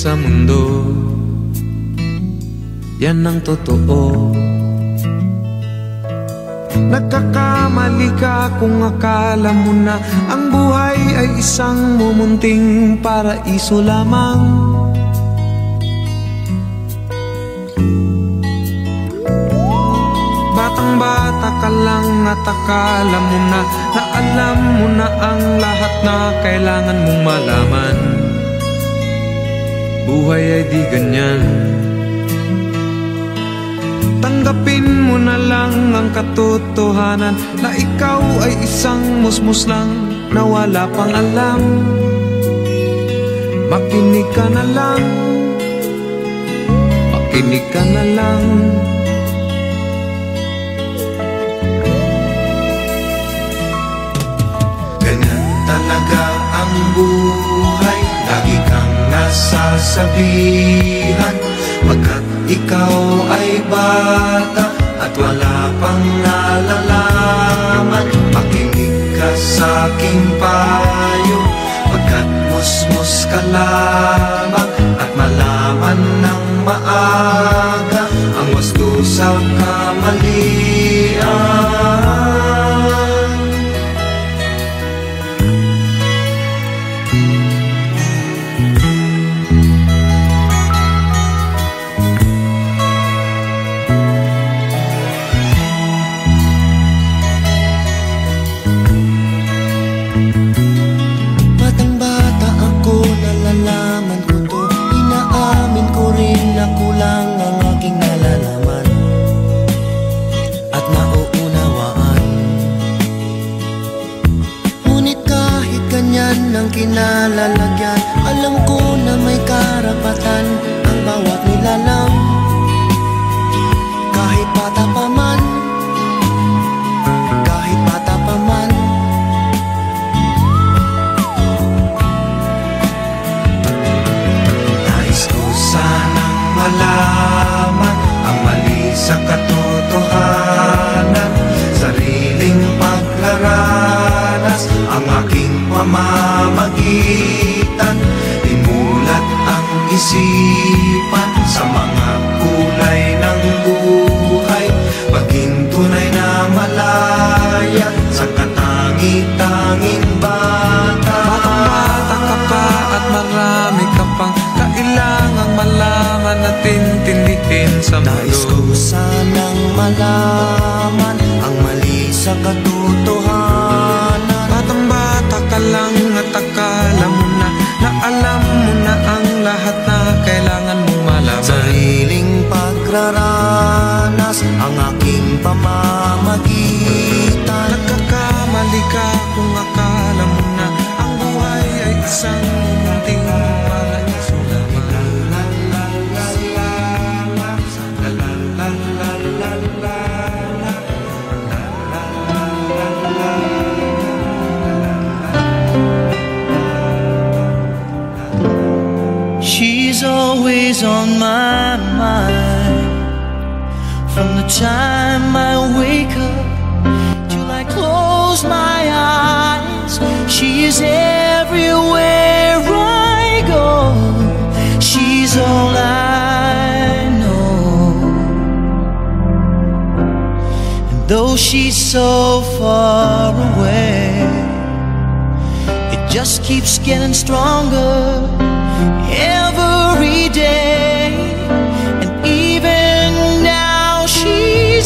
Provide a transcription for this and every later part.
sa mundo. Yan ang totoo. Nagkakamali ka kung akala mo na Ang buhay ay isang mumunting paraiso lamang. Batang-bata ka lang at akala mo na Na alam mo na ang lahat na kailangan mong malaman. Buhay ay di ganyan. Tanggapin mo na lang ang katotohanan Na ikaw ay isang musmus lang Na wala pang alam. Makinig ka na lang. Makinig ka na lang. sabihan Pagkat ikaw ay bata at wala pang nalalaman Makinig ka sa aking payo Pagkat musmus ka lamang at malaman ng maaga Ang wasto sa kamalian.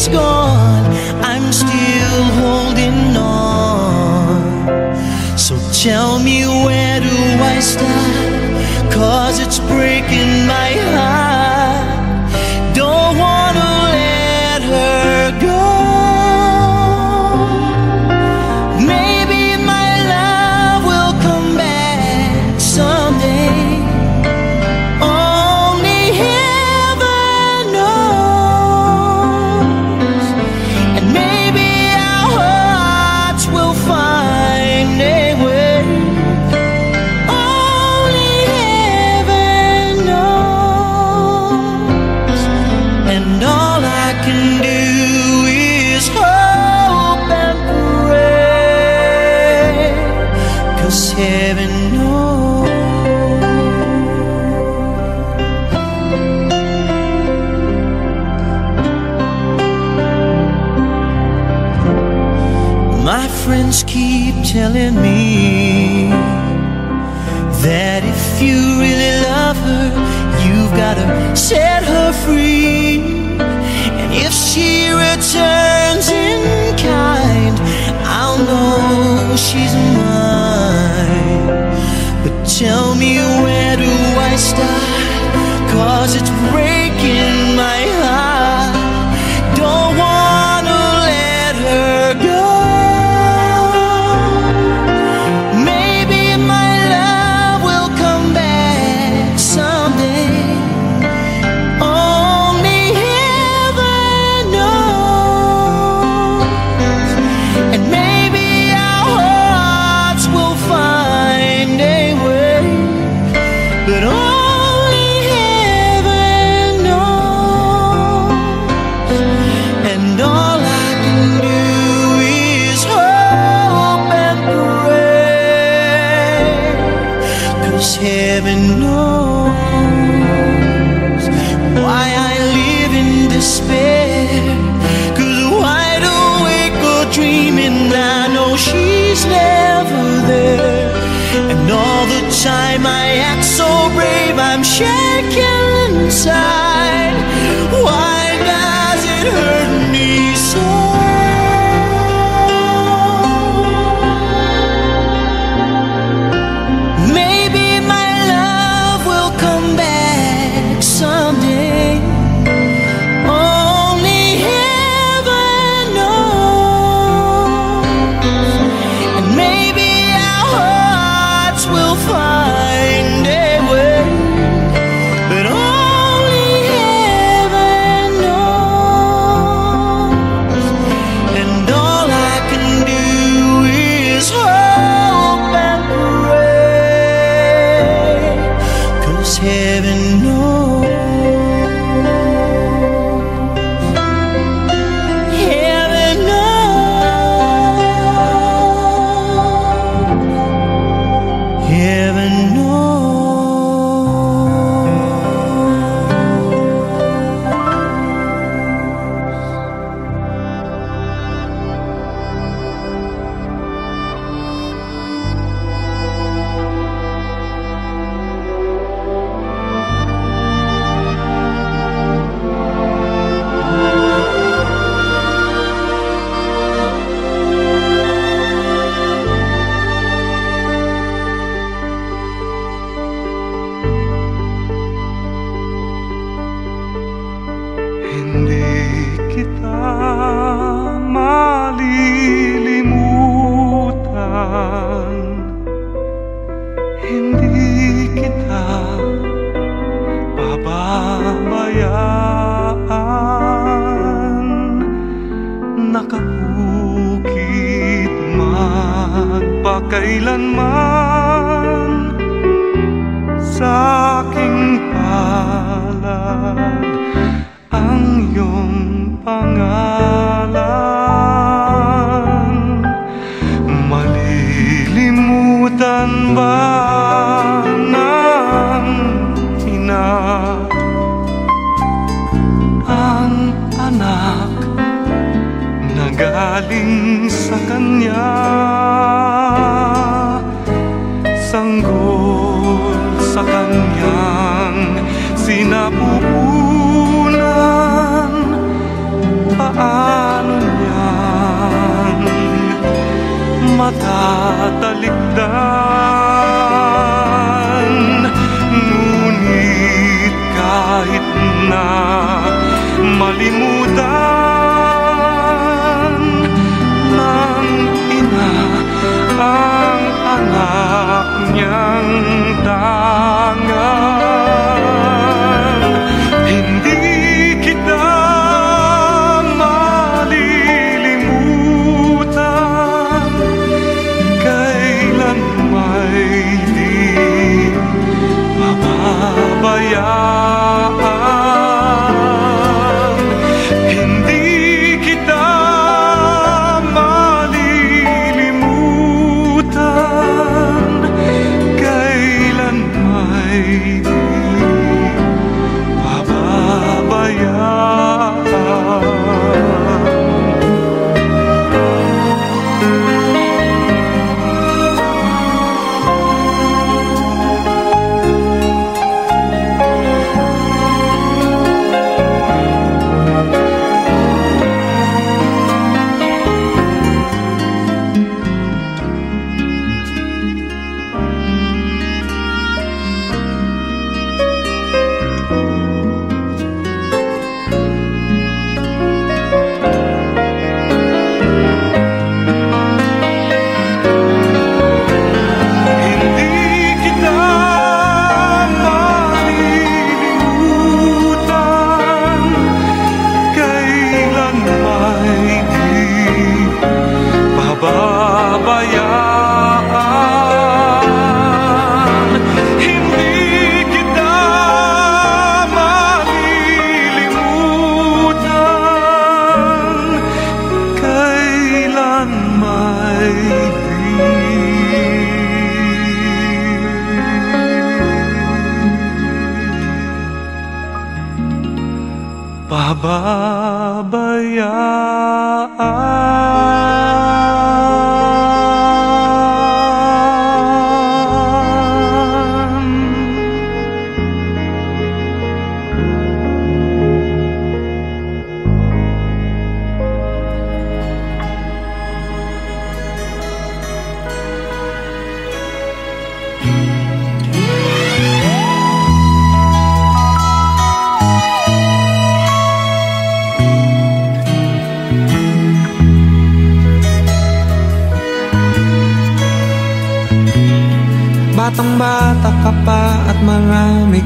gone, I'm still holding on. So tell me where do I start? Cause it's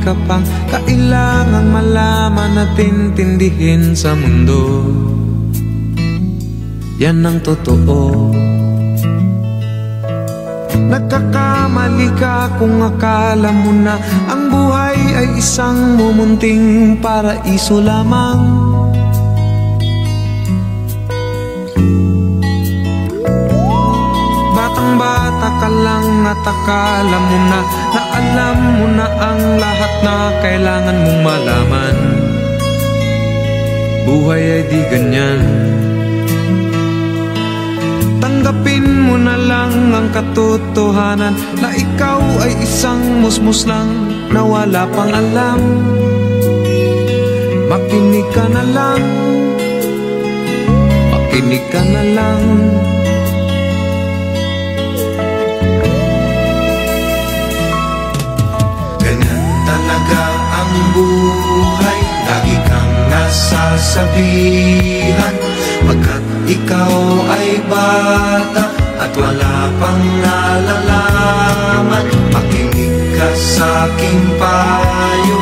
ka pang Kailangang malaman at intindihin sa mundo. Yan ang totoo. Nagkakamali ka kung akala mo na Ang buhay ay isang mumunting paraiso lamang at akala mo na Na alam mo na ang lahat na kailangan mong malaman. Buhay ay di ganyan. Tanggapin mo na lang ang katotohanan Na ikaw ay isang musmus lang na wala pang alam. Makinig ka na lang. Makinig ka na lang buhay. Lagi kang nasasabihan Pagkat ikaw ay bata At wala pang nalalaman. Makinig ka sa payo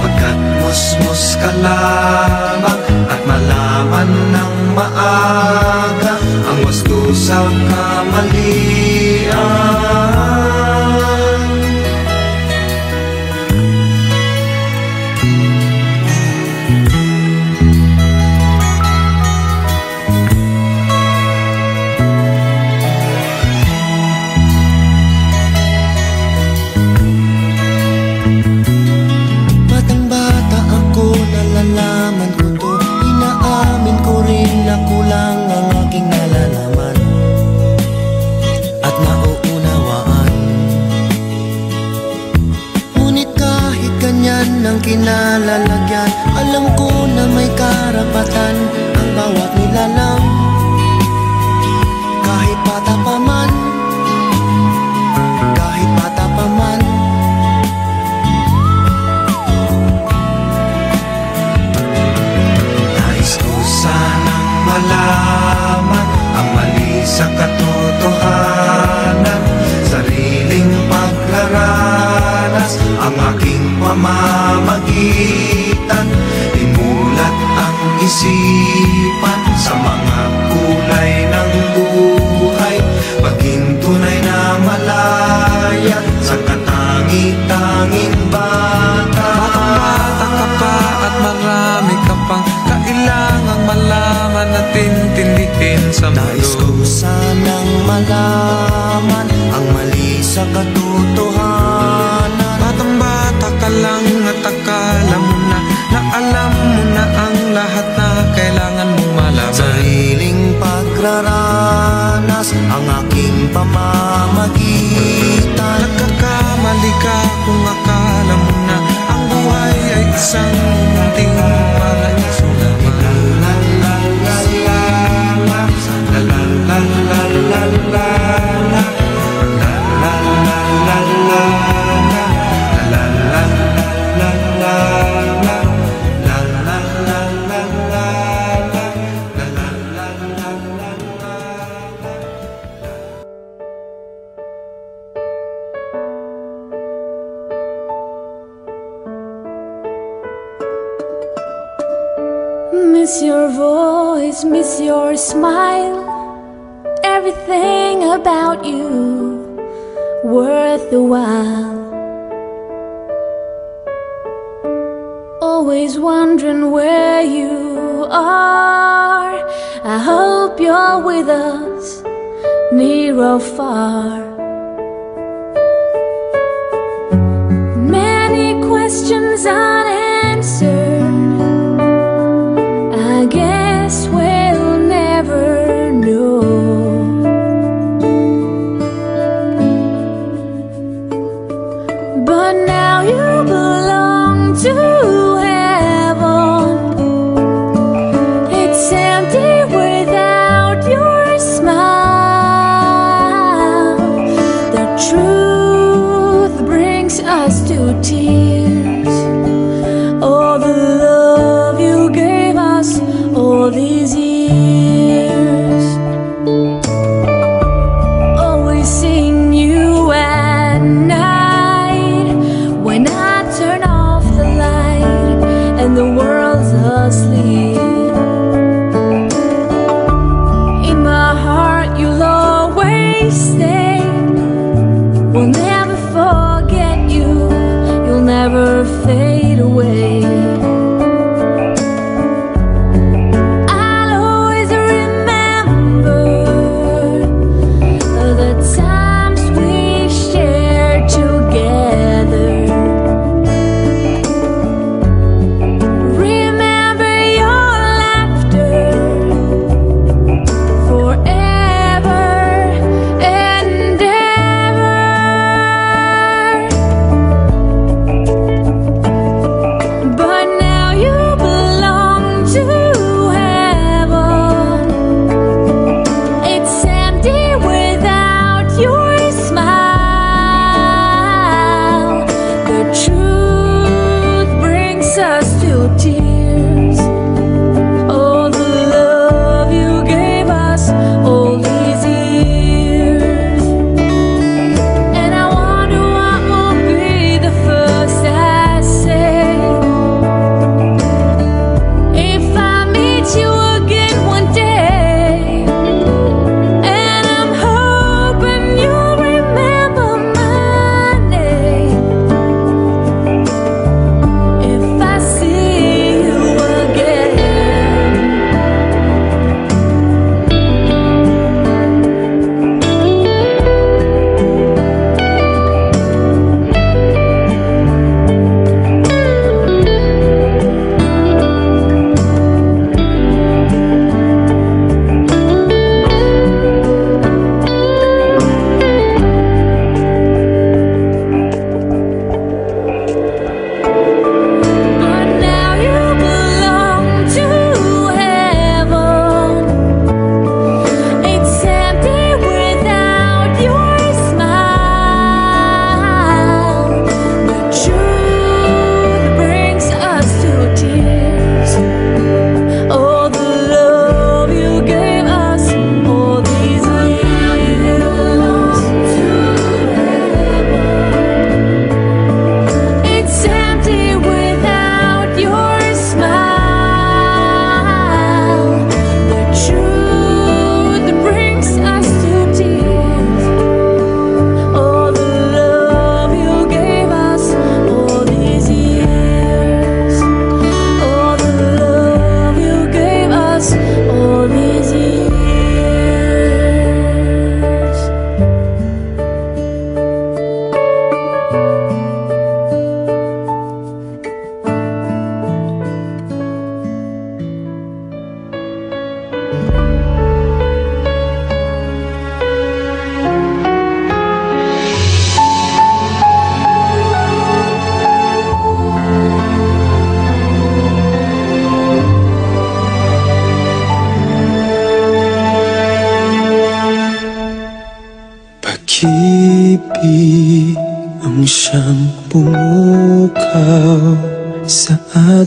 Pagkat musmus ka lamang At malaman ng maaga Ang wasto sa kamalian na may isipan Sa mga kulay ng buhay. Maging tunay na malaya Sa katangi-tanging bata. Batang bata ka pa at marami ka pang Kailangang malaman at intindihin sa Nais ko mundo sanang malaman Ang mali sa katotohanan pamamagitan. Nagkakamali ka kung akala mo na Ang buhay ay isang munting paraiso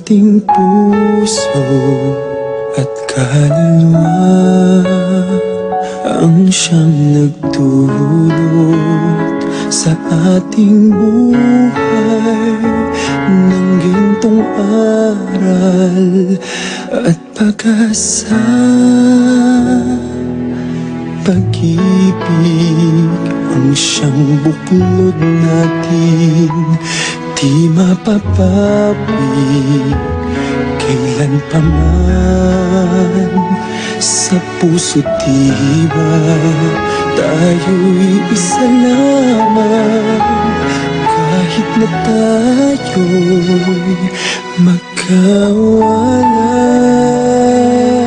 ating puso at kaluluwa ang siyang nagdulot sa ating buhay ng gintong aral at pag-asa. Pag-ibig ang siyang buklod natin. Di mapapawid Kailan pa man Sa puso diwa Tayo'y isa lamang Kahit na tayo'y magkawalay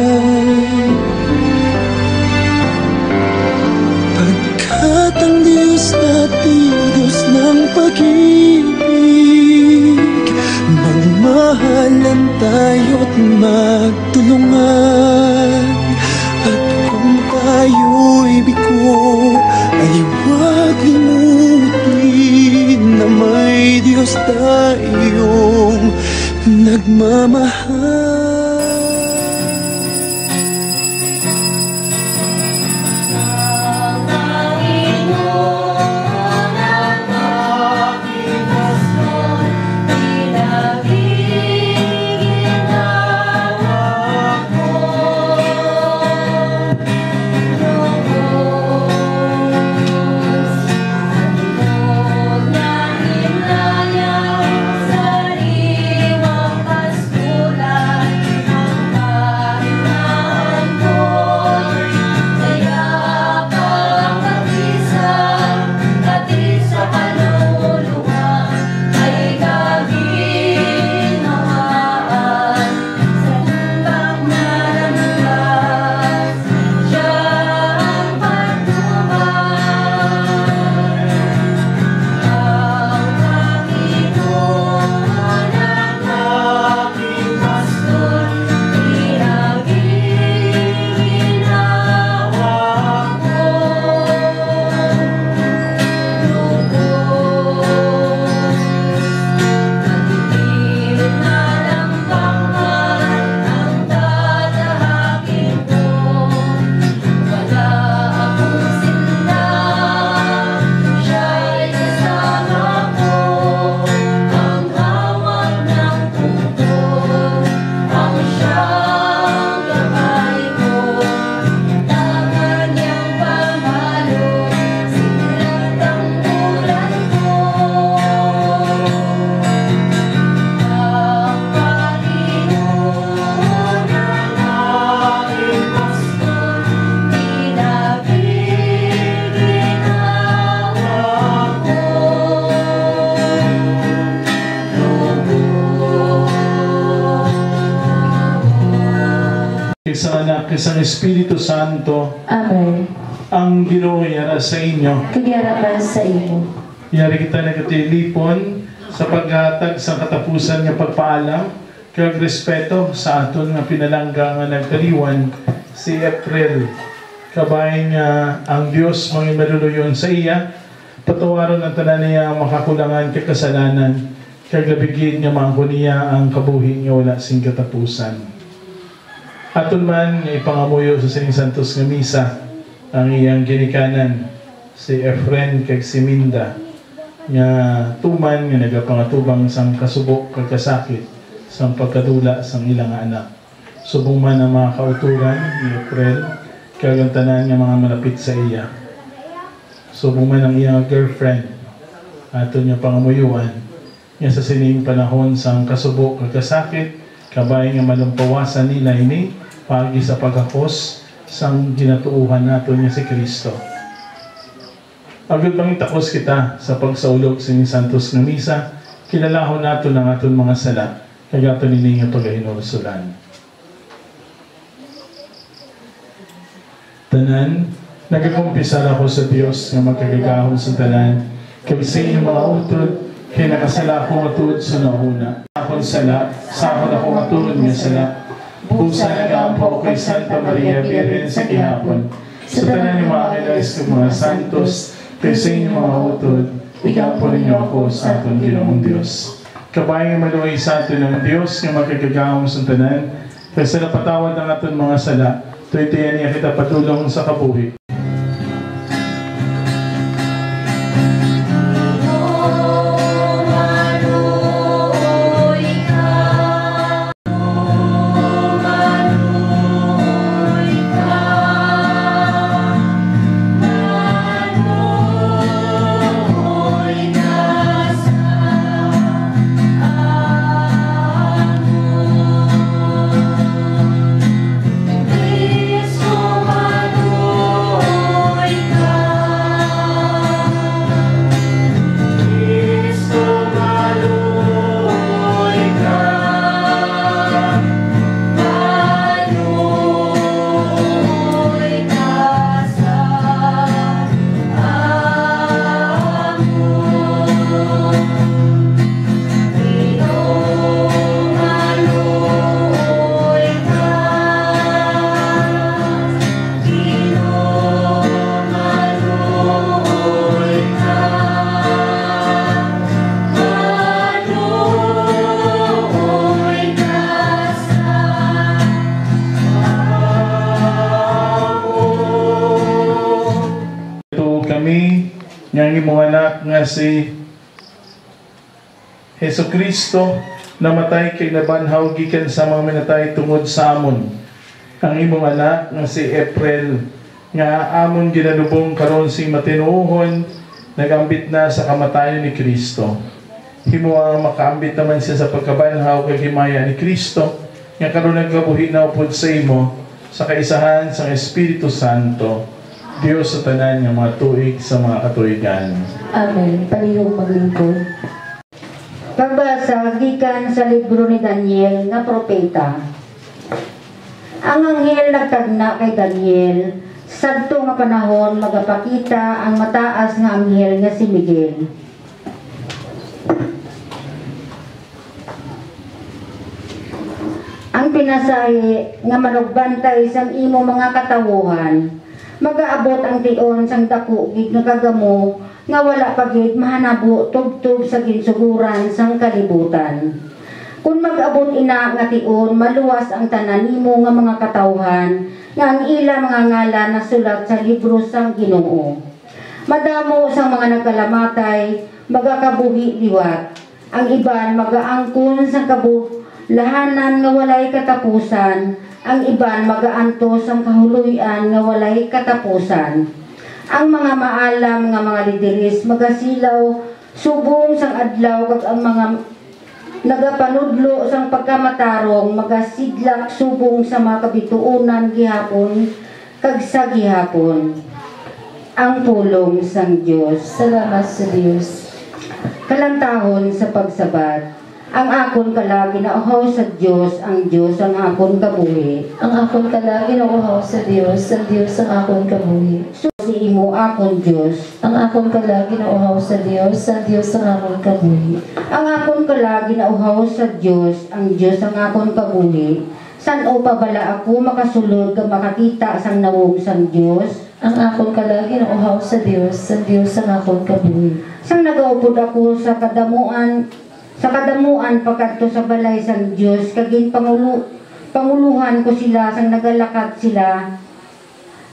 Magmahalan tayo't magtulungan. At kung tayo'y biko Ay huwag limutin Na may Diyos tayong nagmamahal isang Espiritu Santo, Amen. ang Ginoo yara sa inyo. Kagiyarapan sa imo. Yari kita nagatilipon sa paghatag sa katapusan nga pagpaalam kag respeto sa aton nga pinalangga nga nagkaliwan si April. Kabay nga ang Dios mga maluluyon sa iya, patawaron ang tanan niya ang makakulangan kay kasalanan, kag labigin nga maangko niya ang kabuhi nga wala sing katapusan. Aton man nga ipangamuyo sa Sining Santos nga misa ang iyang ginikanan si Efren kag si Minda nga tuman nga nagapangatubang sang kasubok kag kasakit sang pagkadula sang ilang anak. Subong man ang mga kauturan ni Efren kag ang tanan nga mga malapit sa iya. Subong man ang iyang girlfriend aton nga pangamuyuan nga sa sining panahon sang kasubok kag kasakit kabay nga malumpawasan nila ini pagi sa pagkakos sang ginatuuhan naton nga si Kristo. Agad bang itakos kita sa pagsaulog sa inyong Santos nga Misa, kilalahon nato ng aton mga sala, kaya ato nini nga pagahinulsulan. Tanan, nagakumpisar ako sa Dios nga magkagagahon sa tanan, kay sa inyong mga utod, kay nakasala ko matulad sa nauna. Akong sala, sa akong ako matulad nga sala, Busa na po kay Santa Maria Virgen sa gihapon. Sa tanan ni mga kilays ng mga santos, kay sa inyong mga utod, ikaw po ninyo ako sa aton ginoong Diyos. Kabayan nga maluhay sa aton ng Diyos, nga makikagawang sa tanan, kay sa napatawad ng aton mga sala, tuwitiyan niya kita patulong sa kabuhi. Si Heso Kristo namatay kay nabanhaw gikan sa mga minatay tungod sa amon. Ang imong anak nga si April nga amon ginalubong karon si matinuohon nagambit na sa kamatayon ni Kristo. Himo ang makaambit naman siya sa pagkabanhaw kay himaya ni Kristo nga karon nagkabuhi na upod sa imo sa kaisahan sa Espiritu Santo. Dios sa tanan nga mga tuig sa mga katuigan. Amen. Palihog maglingkod. Pagbasa gikan sa libro ni Daniel nga propeta. Ang anghel nagtagna kay Daniel sadto nga panahon magapakita ang mataas nga anghel nga si Miguel. Ang pinasahi nga manugbantay sang imo mga katawuhan magaabot ang tion sang dako gid nga kagamo nga wala pagid mahanabo tubtub sa ginsuguran sang kalibutan. Kung mag-abot ina nga tion, maluwas ang tanan nimo nga mga katawhan nga ang ila mga ngalan na sulat sa libro sang Ginoo. Madamo sang mga nagkalamatay, magakabuhi liwat. Ang iban magaangkon sang kabulahanan nga walay katapusan, ang iban magaantos ang kahuluyan nga walay katapusan. Ang mga maalam nga mga lideris magasilaw subong sang adlaw kag ang mga nagapanudlo sang pagkamatarong magasidlak subong sa mga kabituunan gihapon kag sa gihapon. Ang pulong sang Dios. Salamat sa Diyos. Kalantahon sa pagsabat. Ang akon kalagi na uhaw sa Dios, ang Dios ang akon kabuhi. Ang akon kalagi na uhaw sa Diyos, ang Diyos ang akon kabuhi. So si imo akon Dios, Ang akon kalagi na uhaw sa Diyos, ang Diyos ang akon kabuhi. ang akon kalagi na uhaw sa Dios, ang Dios ang akon kabuhi. San o pa bala ako makasulod ka makakita sang nawong sang Dios? Ang akon kalagi na uhaw sa Diyos, ang Diyos ang akon kabuhi. Sang nagaupod ako sa kadamuan sa kadamuan pagkadto sa balay sang Dios kagin pangulo panguluhan ko sila sang nagalakad sila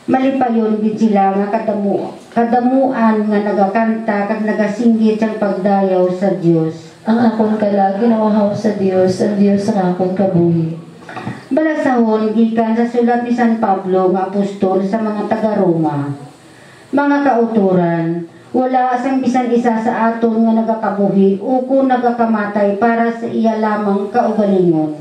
malipayon gid sila nga kadamu kadamuan nga nagakanta kag nagasinggit sang pagdayaw sa Dios Ang akon kalagi na uhaw sa Diyos, ang Diyos ang akon kabuhi. balasahon gikan sa sulat ni San Pablo nga apostol sa mga taga Roma mga kauturan wala sang bisan isa sa aton nga nagakabuhi o kung nagakamatay para sa iya lamang kaugalingon.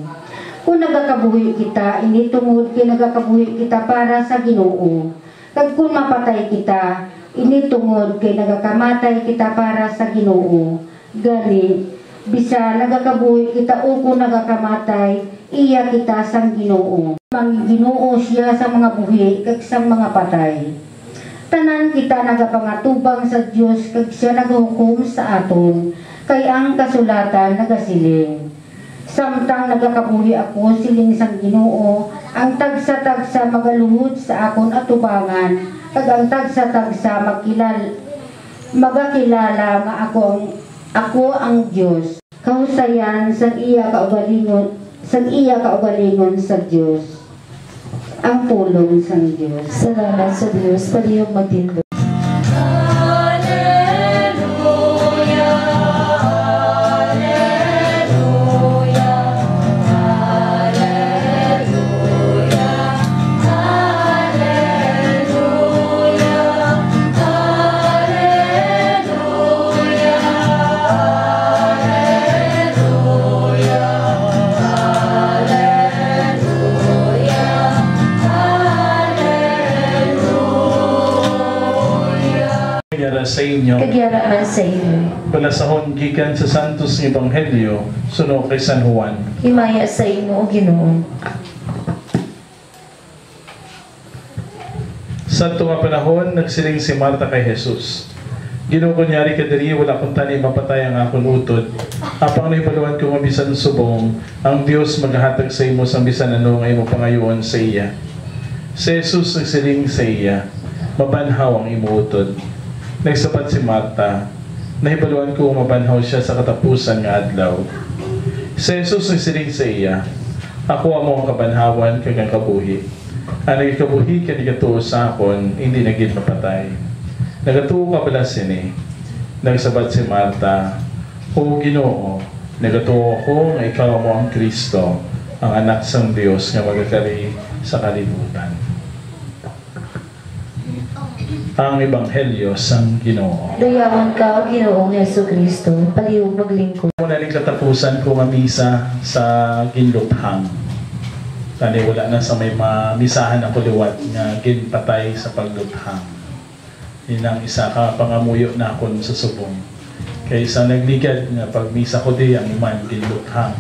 Kung nagakabuhi kita, ini tungod kay nagakabuhi kita para sa Ginoo. Kag kung mapatay kita, ini tungod kay nagakamatay kita para sa Ginoo. Gani, bisa nagakabuhi kita o kung nagakamatay, iya kita sang Ginoo. Mang Ginoo siya sa mga buhi kag sa mga patay tanan kita nagapangatubang sa Dios kag siya nagahukom sa aton kay ang kasulatan nagasiling. Samtang nagakabuhi ako siling sang Ginoo ang tagsa-tagsa magaluhod sa akon atubangan kag ang tagsa-tagsa magkilal magakilala nga ako ang ako ang Dios kahusayan sang iya kaugalingon sang iya kaugalingon sa Dios ang pulong sang Dios Salamat sa Diyos, palihog magtindog. Balasahon gikan sa Santos nga Ebanghelyo, suno kay San Juan. Himaya sa imo, o Ginoo. Sa nga panahon, nagsiling si Marta kay Jesus. Ginoo kunyari ka diri, wala kong tani mapatay ang akong utod. Apang naibaluan ko mabisan subong, ang Dios maghahatag sa imo sang bisan ano nga imo pangayoon sa iya. Si Jesus nagsiling sa iya, mabanhaw ang imo utod. Nagsapat si Marta, nahibaluan ko mabanhaw siya sa katapusan nga adlaw. Si Jesus nagsiling sa iya, ako amo ang kabanhawan kag ang kabuhi. Ang nagkabuhi ka ni katuo sa akon, hindi naging mapatay. Nagatuo ka pala sini. Nagsabat si Marta, O Ginoo, nagatuo ko nga ikaw mo ang Kristo, ang anak sang Dios nga magakari sa kalibutan. Ang Ebanghelyo sang Ginoo. Dayawan ka, Ginoong Yeso Kristo, palihog maglingkod. Muna ning katapusan ko nga misa sa Ginluthang. Tani wala na sa may mamisahan ako liwat nga ginpatay sa pagluthang. Yun ang isa ka pangamuyo na akon sa subong. Kaysa nagligad nga pag misa ko di ang iman ginluthang.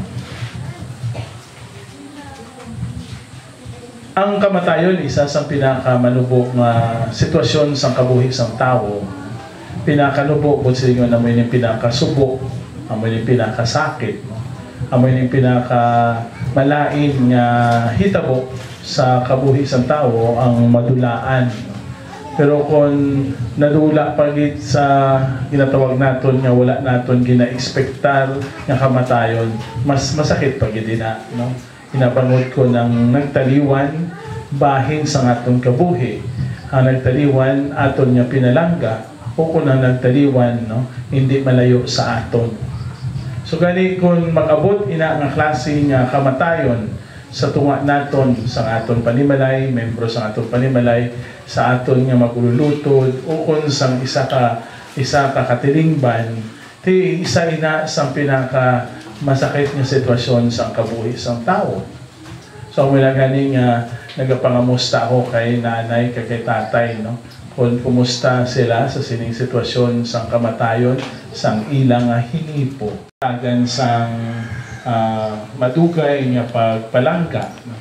Ang kamatayon isa sa pinakamanubok nga sitwasyon sa kabuhi sang tao. Pinakanubo kung sa inyo na may yung pinakasubo, amoy yung pinakasakit, amoy yung pinaka malain nga hitabo sa kabuhi sang tao ang madulaan. Pero kung nadula pagit sa ginatawag naton nga wala naton gina-expectar nga kamatayon, mas masakit pag na, no? Inabangod ko ng nagtaliwan bahin sa atong kabuhi. Ang nagtaliwan aton nga pinalangga o kung ang nagtaliwan no, hindi malayo sa aton. So gani kung mag-abot ina nga klase nga kamatayon sa tunga naton sa aton panimalay, membro sa aton panimalay, sa aton nga magululutod o kung sang isa ka isa ka katilingban, ti isa ina sa pinaka masakit nga sitwasyon sa kabuhi sang tao. So wala gani nga nagapangamusta ako kay nanay kay kay tatay no. Kung kumusta sila sa sining sitwasyon sang kamatayon sang ilang nga hinipo. Tagan sang ah, madugay nga pagpalangka. No?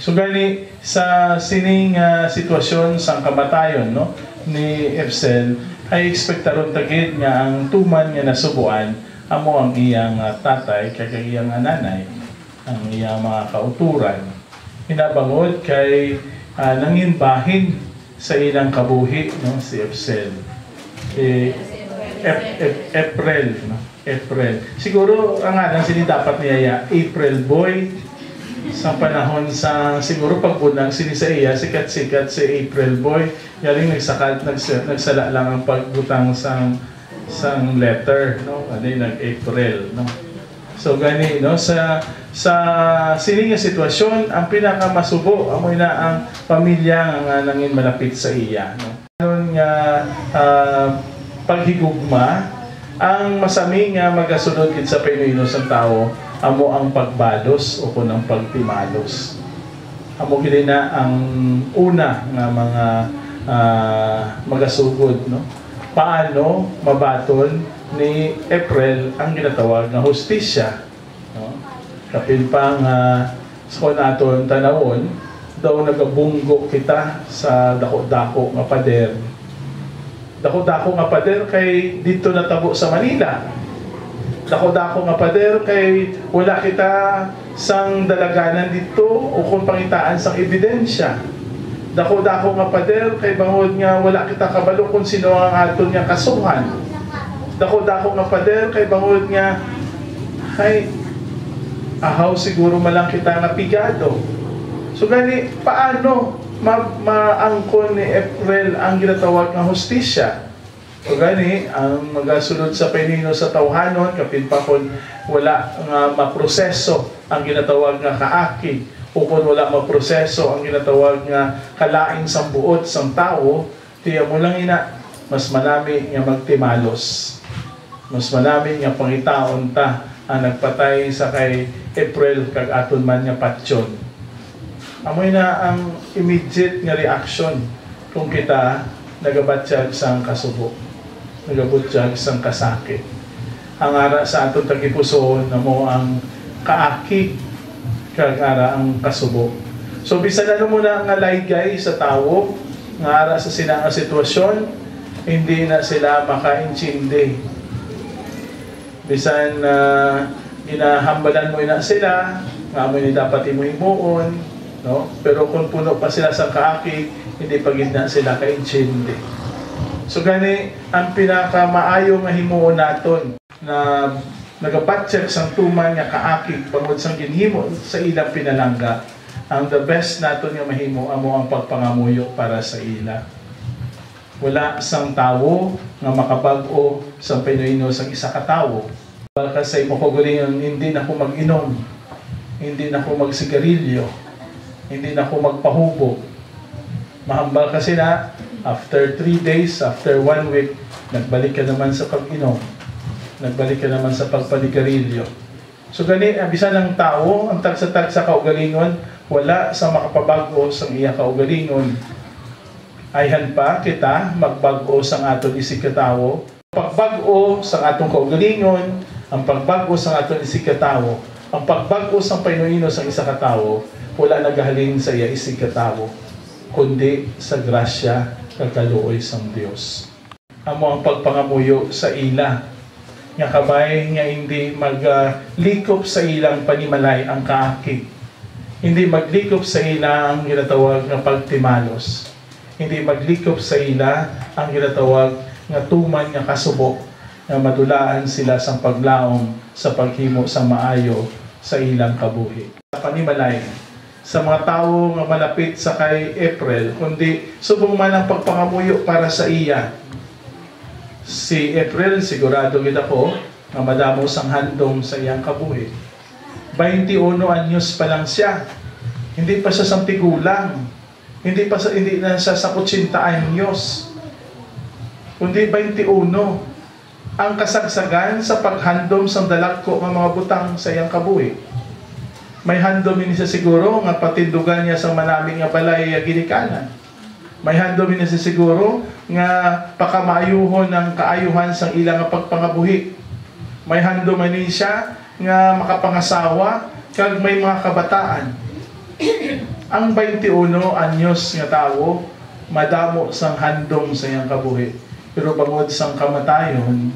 So gani sa sining ah, sitwasyon sang kamatayon no ni Epsel ay ekspektaron tagid nga ang tuman nga nasubuan amo ang iyang ah, tatay kay iyang ah, nanay ang iyang mga kauturan. Pinabangod kay ah, nanginbahin sa ilang kabuhi no si Epsel. Eh, April no April. Siguro ang nga sini dapat niya April boy. Sa panahon sa siguro pagbunang sini sa iya sikat-sikat si April boy. Galing nagsakat nags, nagsala lang ang pagbutang sang sang letter no? Ano yung nag-April no? So gani no? Sa sa sining sitwasyon ang pinakamasubo amoy na ang pamilya nga nangin malapit sa iya no? Karon nga ah, paghigugma ang masami nga magasunod kit sa Pinoy sa tao amo ang pagbalos o kun ang pagtimalos. Amo gid na ang una nga mga ah, magasugod no paano mabaton ni April ang ginatawag nga hustisya. No? Kapin pa nga sa kung naton tanawon daw nagabunggo kita sa dako-dako nga pader. Dako-dako nga pader kay dito natabo sa Manila. Dako-dako nga pader kay wala kita sang dalaganan dito o kung pangitaan sang ebidensya dako-dako nga pader kay bangod nga wala kita kabalo kung sino ang aton nga kasuhan. Dako-dako nga pader kay bangod nga hay ahaw siguro malang kita nga pigado. So gani paano ma maangkon ni April ang ginatawag nga hustisya? So gani, ang magasunod sa penino sa tawhanon, kapin pa kung wala nga maproseso ang ginatawag nga kaaki, kung wala maproseso ang ginatawag nga kalaing sang buot sang tao, tiya mo lang ina, mas manami nga magtimalos. Mas manami nga pangitaon ta ang nagpatay sa kay April kag aton man nga patyon. Amoy na ang immediate nga reaction kung kita nagabatsyag sang kasubo nagabutyag sang kasakit. Ang ara sa atong tagipuso na mo ang kaaki kag ara ang kasubo. So bisan na muna nga laygay sa tawo nga ara sa sina nga sitwasyon hindi na sila makaintindi. Bisan na ginahambalan mo na sila, nga mo ni dapat imo imuon, no? Pero kung puno pa sila sa kaaki, hindi pa gid na sila kaintindi. So gani ang pinakamaayo nga himuon naton na nagapatsek sang tuman nga kaakig bangod sang ginhimo sa ilang pinalangga. Ang the best naton nga mahimo amo ang pagpangamuyo para sa ila. wala sang tawo nga makabag-o sa pinuino sang isa ka tawo. Baka sa imo kagalingon, hindi na ko mag-inom, hindi na ko magsigarilyo, hindi na ko magpahubo. Mahambal kasi na, after 3 days, after 1 week, nagbalik ka naman sa pag-inom. Nagbalik ka naman sa pagpaligarilyo. So gani, bisan ng tao, ang tagsa-tag sa kaugalingon, wala sa makapabago sa iya kaugalingon. Ayhan pa kita magbago sang aton isig katawo. Pagbago sa atong kaugalingon, ang pagbago sa aton isig katawo, ang pagbago sa painuino sa isa katawo, wala nagahalin sa iya isig katawo, kundi sa grasya kagaluoy sang Dios. Amo ang pagpangamuyo sa ila nga kabay nga hindi maglikop sa ilang panimalay ang kaakig. Hindi maglikop sa ila ang ginatawag nga pagtimalos. Hindi maglikop sa ila ang ginatawag nga tuman nga kasubok nga madulaan sila sa paglaom sa paghimo sa maayo sa ilang kabuhi. Sa panimalay, sa mga tao nga malapit sa kay April, kundi subong man ang pagpangamuyo para sa iya, si April, sigurado gid ako, nga madamo sang handom sa iyang kabuhi. 21 anyos pa lang siya. Hindi pa siya sang tigulang. Hindi pa sa hindi na siya sa 80 anyos. Kundi 21 ang kasagsagan sa paghandom sang dalagko nga mga butang sa iyang kabuhi. May handom ini siya siguro nga patindugan niya sa manaming nga balay ginikanan may handom na si siguro nga pakamayuhon ng kaayuhan sang ilang pagpangabuhi. May handom ni siya nga makapangasawa kag may mga kabataan. Ang 21 anyos nga tawo madamo sang handom sa iyang kabuhi. Pero bangod sang kamatayon,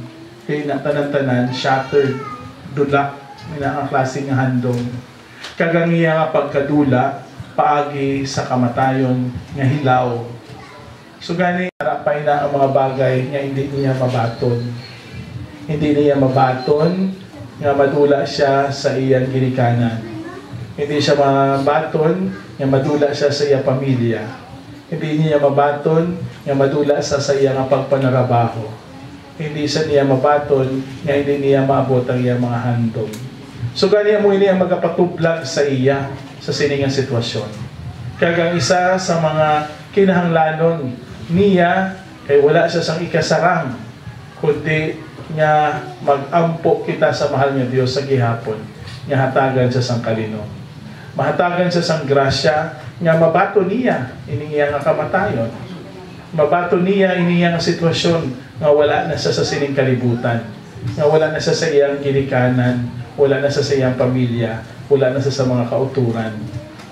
kay natanan-tanan, shattered, dula, ina ang klase nga handom. Kagangiya nga pagkadula, paagi sa kamatayon nga hilaw. So gani harapay na ang mga bagay nga hindi niya mabaton. Hindi niya mabaton nga madula siya sa iyang ginikanan. Hindi siya mabaton nga madula siya sa iyang pamilya. Hindi niya mabaton nga madula sa sa iyang pagpanarabaho. Hindi siya niya mabaton nga hindi niya maabot ang iyang mga handom. So gani mo ini ang magapatublag sa iya sa siningang sitwasyon. Kagang isa sa mga kinahanglanon niya kay wala siya sang ikasarang kundi nga magampo kita sa mahal nga Dios sa gihapon nga hatagan siya sang kalino. Mahatagan siya sang grasya nga mabato niya ini nga kamatayon. Mabato niya ini nga sitwasyon nga wala na siya sa sining kalibutan. Nga wala na siya sa iyang ginikanan, wala na siya sa iyang pamilya, wala na siya sa mga kauturan,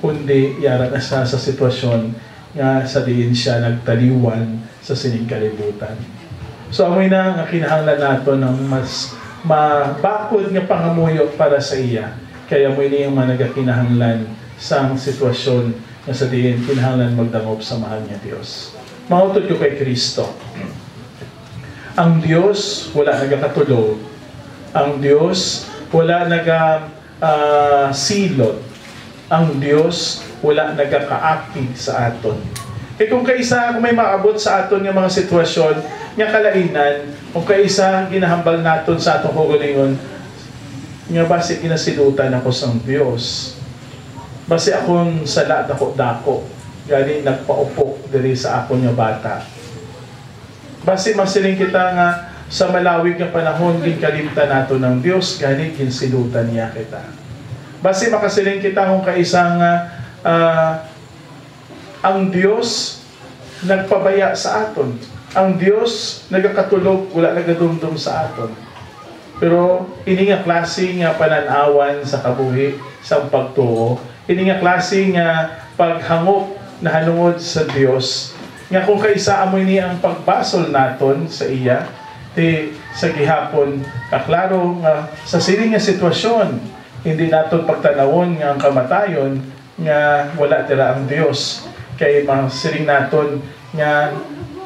kundi yara na siya sa sitwasyon nga sa diin siya nagtaliwan sa sining kalibutan. So amoy na nga kinahanglan nato ng mas mabakod nga pangamuyo para sa iya. Kaya mo ini yung mga nagakinahanglan sa sitwasyon nga sa diin kinahanglan magdangop sa mahal niya Dios. Mautod ko kay Kristo. Ang Dios wala nagakatulog. Ang Dios wala naga uh, silot. Ang Dios wala nagakaaktig sa aton. Kaya kung kaisa, kung may maabot sa aton nga mga sitwasyon, nga kalainan, kung kaisa ginahambal naton sa atong hugulingon, nga basi ginasilutan ako sa Dios. Basi akong salat ako dako, gani nagpaupo diri sa akon nga bata. Basi masiling kita nga sa malawig nga panahon ginkalimtan nato ng Dios, gani ginsilutan niya kita. Basi makasiling kita kung kaisang uh, ang Dios nagpabaya sa aton. Ang Dios nagakatulog, wala nagadumdum sa aton. Pero ini nga klase nga pananawan sa kabuhi sa pagtuo, ini nga klase nga paghangop na hanungod sa Dios nga kung kaisa amoy ni ang pagbasol naton sa iya ti sa gihapon kaklaro nga sa sining nga sitwasyon hindi naton pagtanawon nga ang kamatayon nga wala tira ang Dios kay masiring naton nga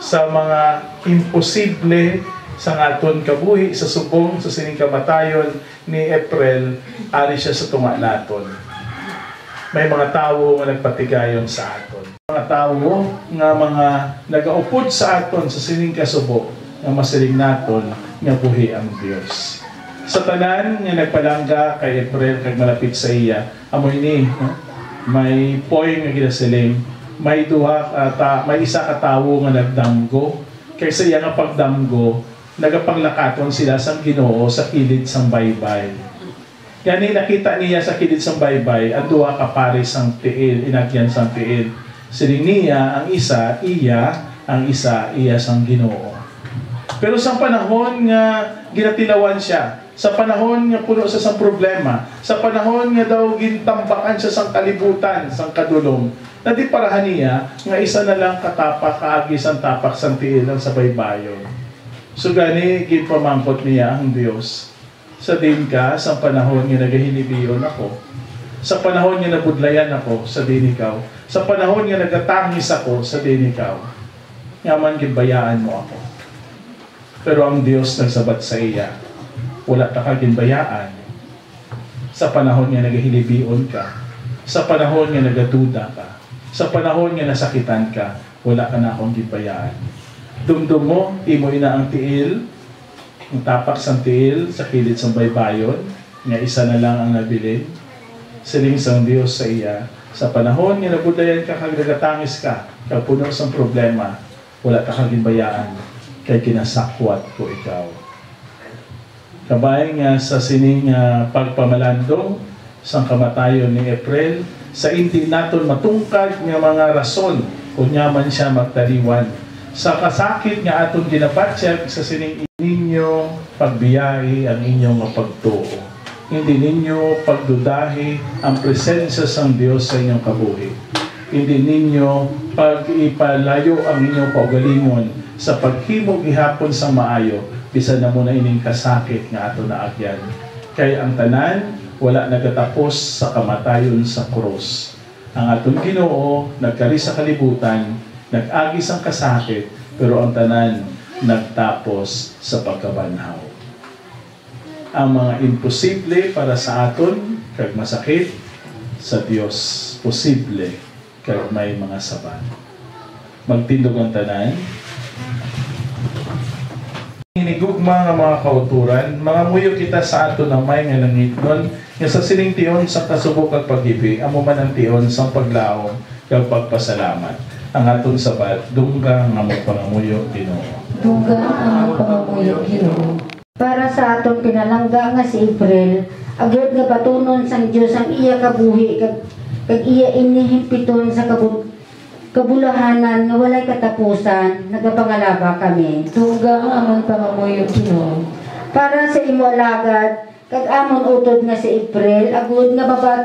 sa mga imposible sa aton kabuhi sa subong sa sining kamatayon ni April ari siya sa tunga naton may mga tawo nga nagpatigayon sa aton mga tao nga mga nagaupod sa aton sa sining kasubo nga masiling naton nga buhi ang Dios. Sa tanan nga nagpalangga kay April kag malapit sa iya, amoy ni no? May poy nga ginasiling, may duha ka ta, may isa ka tawo nga nagdamgo kaysa iya nga pagdamgo nagapanglakaton sila sang Ginoo sa kilid sang baybay. Gani nakita niya sa kilid sang baybay ang duha ka pares sang tiil, inagyan sang tiil. Siling niya ang isa, iya, ang isa, iya sang Ginoo. Pero sa panahon nga ginatilawan siya, sa panahon nga puno sa sang problema, sa panahon nga daw gintambakan siya sang kalibutan, sang kadulong, na di parahan niya nga isa na lang katapak kaagi sang tapak sang tiil lang sa baybayon. So gani ginpamangkot niya ang Dios. Sa din ka sa panahon nga nagahinibiyon ako. Sa panahon nga nabudlayan ako, sa din ikaw. Sa panahon nga nagatangis ako, sa din ikaw. Yaman ginbayaan mo ako. Pero ang Dios nagsabat sa iya, wala ta ka ginbayaan. Sa panahon nga nagahilibion ka, sa panahon nga nagaduda ka, sa panahon nga nasakitan ka, wala ka na akong ginbayaan. Dumdum mo, imo ina ang tiil, ang tapak sang tiil sa kilid sang baybayon, nga isa na lang ang nabilin. Siling sang Dios sa iya, sa panahon nga nabudayan ka kag nagatangis ka, kag puno sang problema, wala ka ginbayaan, kay kinasakwat ko ikaw. Kabay nga sa sining uh, pagpamalandong sang kamatayon ni April, sa hindi naton matungkad nga mga rason kung man siya magtaliwan. Sa kasakit nga aton ginapatsyak sa sining ninyo pagbiyahe ang inyong pagtuo. Hindi ninyo pagdudahi ang presensya sang Dios sa inyong kabuhi. Hindi ninyo pag-ipalayo ang inyong paugalingon sa paghimog ihapon sa maayo bisan na muna ining kasakit nga ato na agyan. Kay ang tanan wala nagatapos sa kamatayon sa krus. Ang atong Ginoo nagkari sa kalibutan, nag-agis ang kasakit, pero ang tanan nagtapos sa pagkabanhaw. Ang mga imposible para sa aton kag masakit sa Dios posible kag may mga sabat. Magtindog ang tanan, Hinigugma nga mga kauturan, mga muyo kita sa ato na may nga nangitnon, nga sa sining tion sa kasubok at pag-ibig, amo man ang tion sa paglaom kag pagpasalamat. Ang aton sabat, dungga nga mo pangamuyo Ginoo. Duga ang pangamuyo Ginoo. Para sa aton pinalangga nga si April, agad nga patunon sang Dios ang iya kabuhi kag kag iya inihimpiton sa kabut kabulahanan nga walay katapusan, nagapangalaba kami. Duga ang among pangamuyo Ginoo. Para sa imo alagad, kag amon utod nga si April, agud nga babat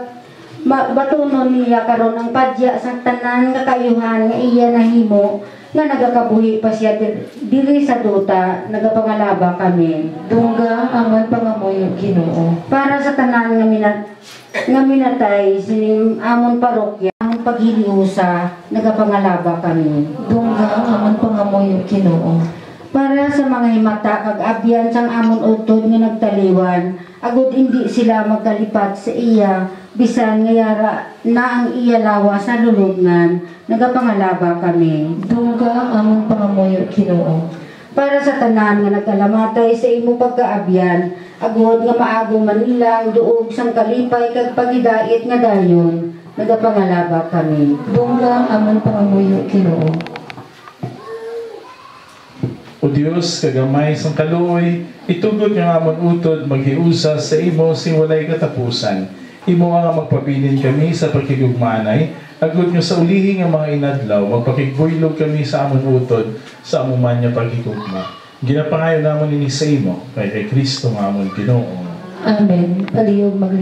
ma, batunon niya karon ang padya sa tanan nga kayuhan nga iya nahimo nga nagakabuhi pa siya dir- diri sa duta, nagapangalaba kami. Duga ang among pangamuyo Ginoo. Para sa tanan nga minat nga minatay sining amon parokya, ang paghiliusa, nagapangalaba kami. Duga ang among pangamuyo Ginoo. Para sa mga himata kag abyan sang amon utod nga nagtaliwan, agud hindi sila magkalipat sa iya, bisan nga yara na ang iya lawa sa lulubngan, nagapangalaba kami. Duga ang among pangamuyo Ginoo. Para sa tanan nga nagkalamatay sa imo pagkaabyan, agud nga maago man nila ang duog sang kalipay kag pagidait nga dayon, nagapangalaba kami. Duga ang among pangamuyo Ginoo. O Dios, kagamay sang kaluoy, itugod nga amon utod maghiusa sa imo sing walay katapusan. Imo nga magpabilin kami sa pagkigugmanay, agud nga sa ulihi nga mga inadlaw, magpakigbuylog kami sa amon utod sa amuman nga paghigugma. Ginapangayo namon ini sa imo, kay kay Kristo nga amon Ginoo. Amen. Palihog mag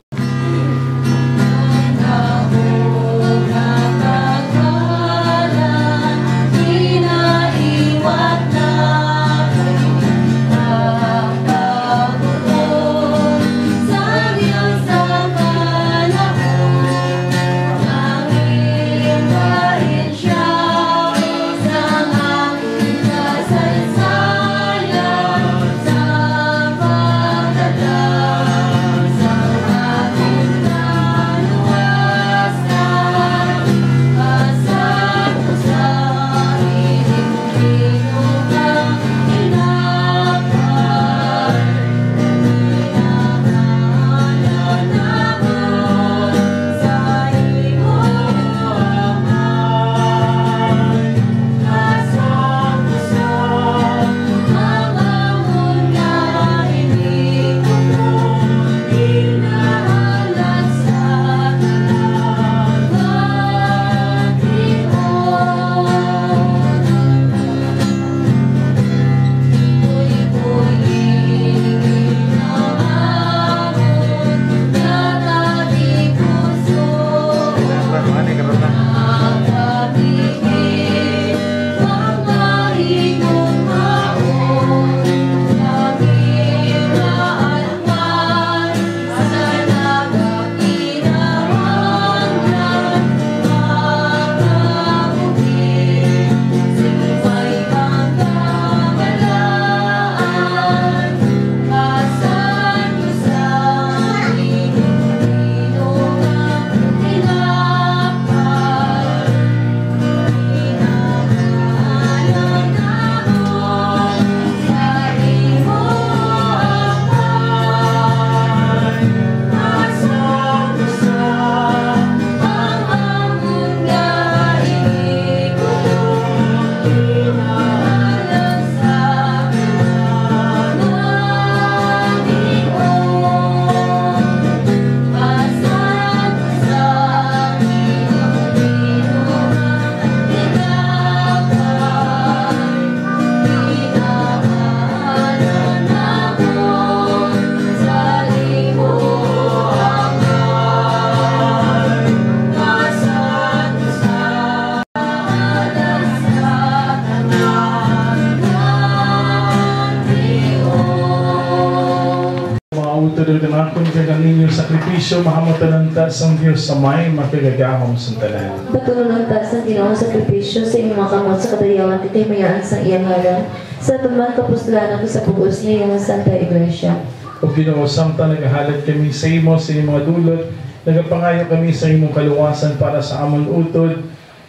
Kadugod na kung kagang ninyo sakripisyo, mahamutan ng taas ang Diyos sa may makagagahom sa tanan. Patuloy ng taas ng ginawang sakripisyo sa inyong mga kamot sa kadayawan at mayaan sa iyang ngalan. Sa tuman kapustulanan ko sa pag-us niya yung Santa Iglesia. O Ginoo, samta nagahalad kami sa imo sa inyong mga dulot, nagapangayo kami sa imong kaluwasan para sa amon utod,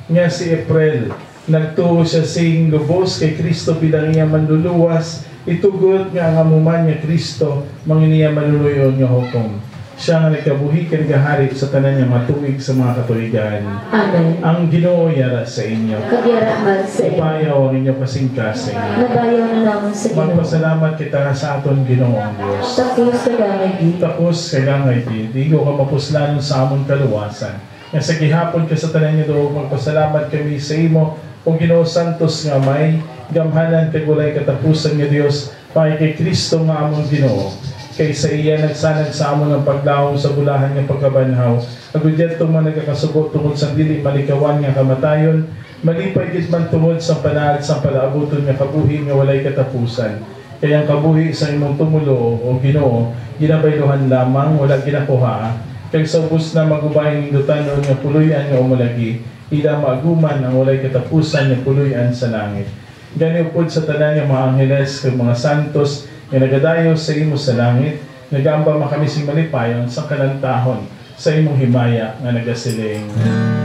nga si April. Nagtuo siya sa iyong lubos kay Kristo bilang iya manluluwas, itugod nga ang amuman niya Kristo, manginiya manluluyon nga hukom. Siya nga nagkabuhi kang gahari sa tanan niya matuwig sa mga katuigan. Amen. Ang Ginoo yara sa inyo. Kagyaraman sa iyo. Ipayaw ang inyong kasing-kasing. Nabayaw na naman sa Ginoo. Magpasalamat kita sa aton Ginoo ang Diyos. Tapos kagangay di. Tapos kailangan di, di ko ka mapuslanon sa amon kaluwasan. Nga sa gihapon ka sa tanan niyo do magpasalamat kami sa imo o Ginoo Santos nga may gamhanan kay walay katapusan nga Dios pay kay Kristo nga among Ginoo. Kay sa iya nagsanag sa amon ang paglaom sa bulahan nga pagkabanhaw. Agudyan man nagkakasugot tungod sa dili malikawan nga kamatayon, malipay gid man tungod sa panaad sa palaabuton nga kabuhi nga walay katapusan. Kaya ang kabuhi sa imong tumulo o Ginoo, ginabaylohan lamang wala ginakuha. Kay sa ubos na magubahin indutan noon nga puloy-an nga umulagi, ila maaguman ang walay katapusan nga puloy-an sa langit. Gani upod sa tanan nga mga angeles kag mga santos nga nagadayo sa imo sa langit, nagamba makamising malipayon sa kalantahon sa imong himaya nga nagasiling. Santos,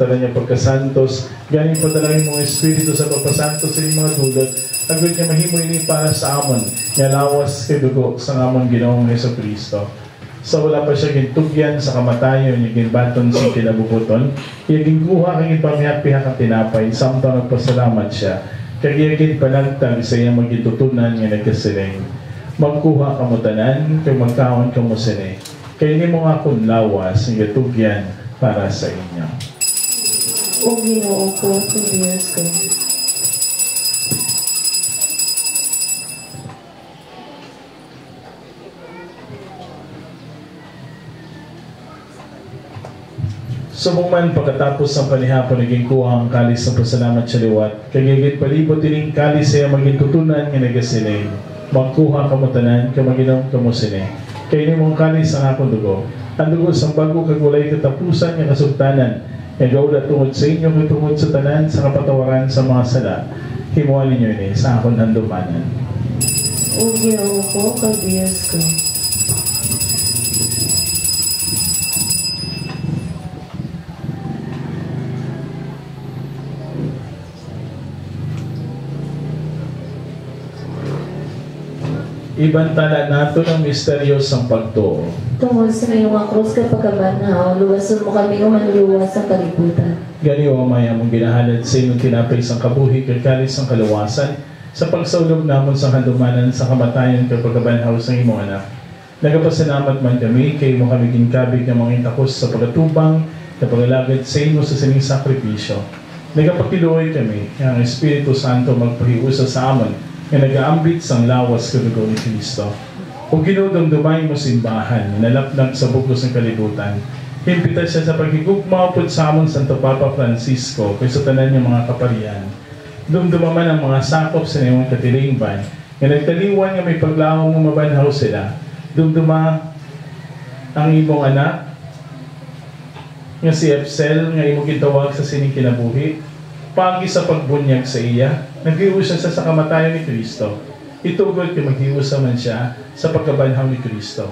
tanan niya pagkasantos. Galing padalangin mong Espiritu sa pagpasantos sa mga dulot. Agad niya mahimo ini para sa amon. Nga lawas kay dugo sa amon Ginoong Yeso Kristo. Sa wala pa siya gintugyan sa kamatayon niya ginbaton sa kinabubuton. Iya ginkuha kay pamihapiha ka tinapay. Samtang nagpasalamat siya. Kaya gin panagtag sa iyang magitutunan nga nagkasiling. Magkuha ka mo tanan, kay magkaon ka mo sini. Kaya ni mo nga kung lawas, nga tugyan para sa inyo. O Ginoo ko, kung Diyos ko. Sumuman pagkatapos ng panihapon naging kuha ang kalis ng pasalamat sa liwat. Kagigit palibot ining kalis siya maging tutunan nga nagasiling. Magkuha kamo tanan, kamaginom kamo sini. Kaya ni mong kalis ang akong dugo. Ang dugo sa bago kagulay katapusan nga kasultanan. Nga gawda tungod sa inyo tungod sa tanan sa kapatawaran sa mga sala. Himuan ninyo ini sa akong handumanan. O Ginoo ko, Diyos ko. Ibantala nato ng misteryosang pagtuo. Tungod sa iyong mga krus kay pagkabanhaw, luwason mo kami o manluwas sa kalibutan. Gani o maya mong ginahalad sa inyong tinapay sa kabuhi kay kalis ng kaluwasan sa pagsaulog namon sa handumanan sa kamatayan kay pagkabanhaw sa imong anak. Nagapasalamat man kami kay mo kami ginkabig ng mga intakos sa pagkatubang na pagalagad sa imo sa sining sakripisyo. Nagapakiluoy kami ang Espiritu Santo magpahiusa sa amon nga nagaambit sang lawas kadugo ni Kristo. Kung ginudumdumay mo simbahan, nalapnag sa bugos ng kalibutan, Himpita siya sa pagigugma po sa amon Santo Papa Francisco kay sa tanan niyang mga kaparian. Dumdumaman ang mga sakop sa niyong katilingban, nga nagtaliwan nga may paglawang mabanhaw sila. Dumduma ang imong anak, nga si Epsel, nga imo gitawag sa sining kinabuhi, pagi sa pagbunyag sa iya, naghiwas siya sa kamatayan ni Kristo. Itugod kay maghiwas man siya sa pagkabanhaw ni Kristo.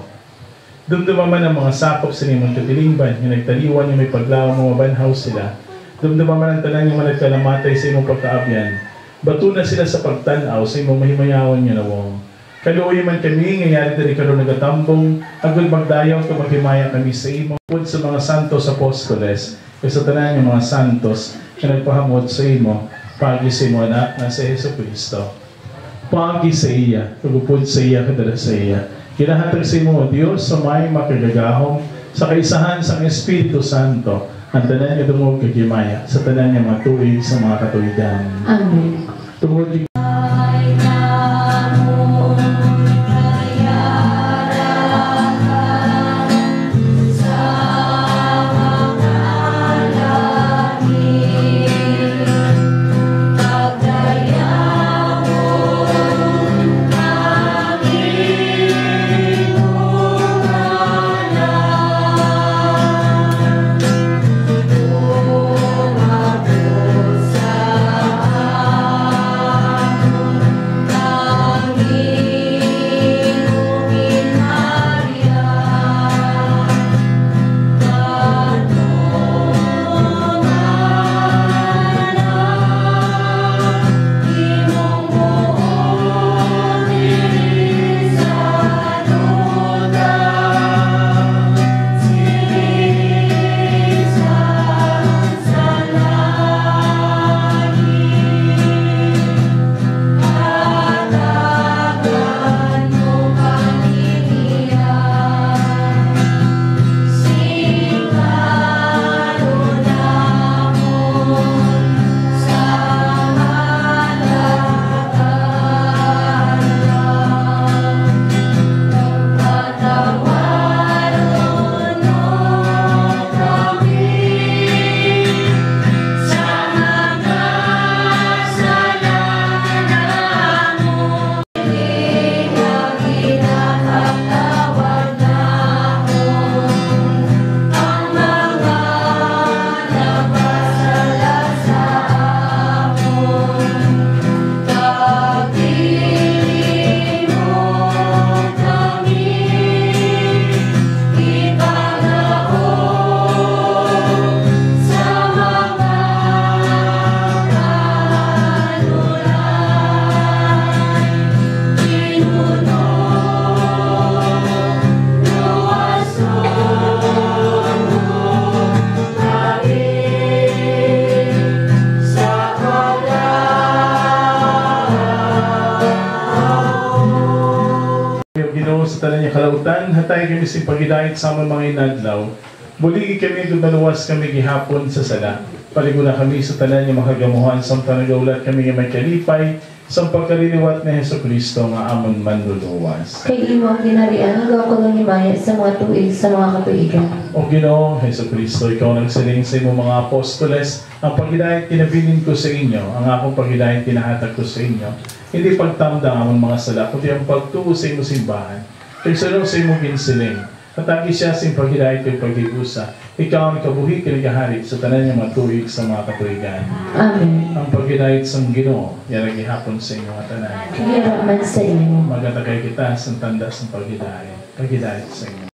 Dumdumaman ang mga sakop sa nimang katilingban, nga nagtaliwan nga may paglawang mga banhaw sila. Dumdumaman ang tanan nga managkalamatay sa imong pagkaabyan. Bato na sila sa pagtanaw sa imong mahimayawan nga nawong. Kaluoy man kami, ngayari dali karon nagatambong, agad magdayaw ito maghimaya kami sa imo. Pud sa mga santos apostoles, kaya sa tanan yung mga santos, na nagpahamot sa imo, pagi sa imo anak na si Heso Kristo. Pagi sa iya, kagupod sa iya, kadala sa iya. Kinahatag sa imo, O Diyos, sa may makagagahom, sa kaisahan sa Espiritu Santo, ang tanan niya dumog kagimaya, sa tanan niya matuig sa mga katuigan. Amen. Tungod hatay kami sa pagidayat sa among mga inadlaw. Muli kami dumaluwas kami gihapon sa sala. Paliguna kami sa tanan niya makagamuhan sa panagaulat kami nga may kalipay sa pagkaliliwat ni Heso Kristo nga amon manluluwas. Kay imo ang ginarian, hanggang ko lang himaya sa mga tuig sa mga katuigan. O Ginoong Heso Kristo, ikaw nagsiling sa imong mga apostoles, ang pagidayat kinabilin ko sa inyo, ang akong pagidayat kinahatag ko sa inyo, hindi pagtamda ang mga sala, kundi ang pagtuo sa imong simbahan. Kaysa sa imong ginsiling, Katagi siya sa paghidayat kay paghibusa. Ikaw ang ikabuhi kinagahari sa tanan niya matuig sa mga katuigan. Amen. Ang paghidayat sa Ginoo, yan ang gihapon sa inyong mga tanan. Kaya man sa imo. Magatagay kita sa tanda sa paghidayat. Paghidayat sa inyo.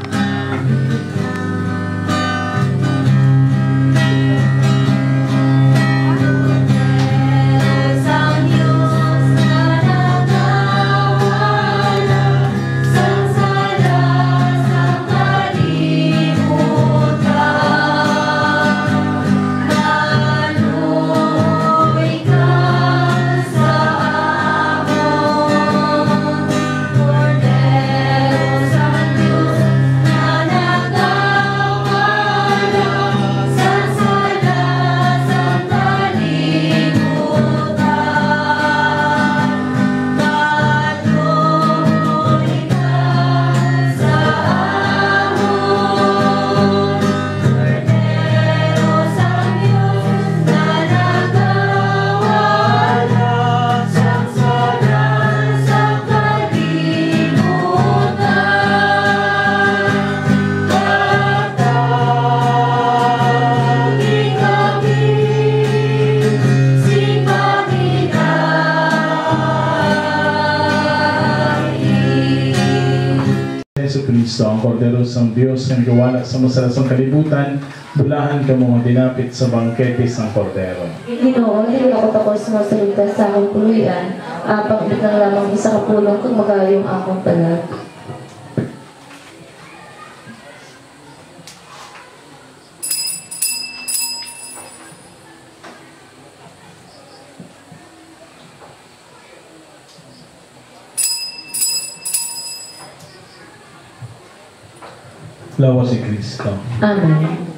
Na nagawala sa masalasang kalibutan, bulahan ka mo dinapit sa bangkete sa kordero. Ginoo, dili ako takos masulta sa akong puluyan. Apang ulit na lamang isa kapulong kung magayong akong talag. Lawa si Kristo. Amen.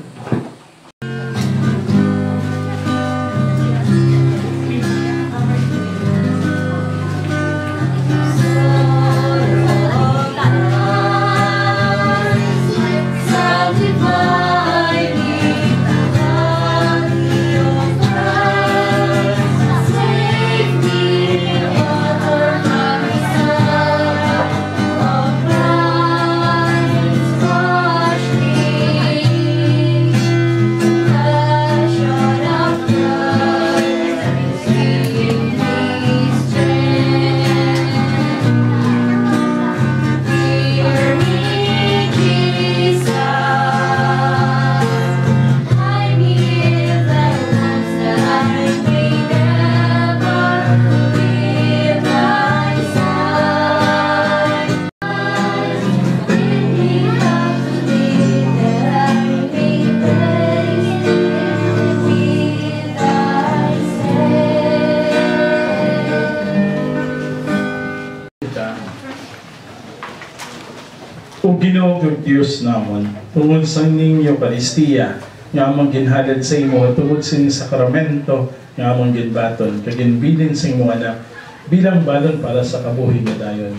Palistiya, nga among ginhalad sa imo tungod sa sakramento nga among ginbaton kag ginbilin sa imong anak bilang balon para sa kabuhi nga dayon.